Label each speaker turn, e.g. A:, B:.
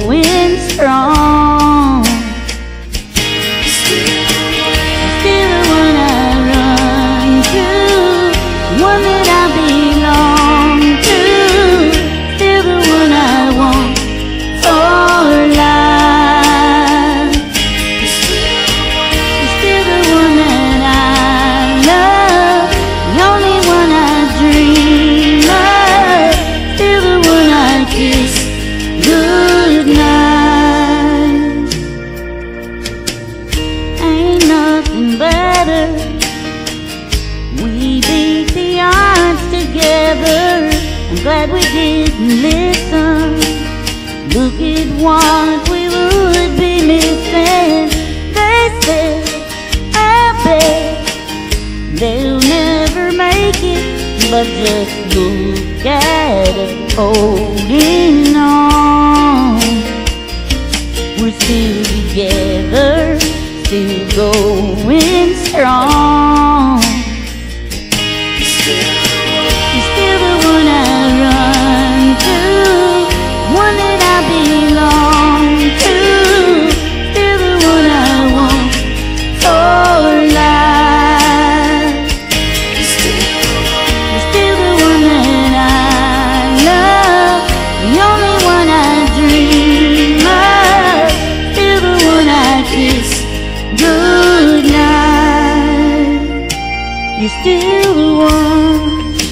A: going strong. Glad we didn't listen. Look at what we would be missing. Said, I bet they'll never make it, but just look at us holding on. We're still together, still going strong. still one.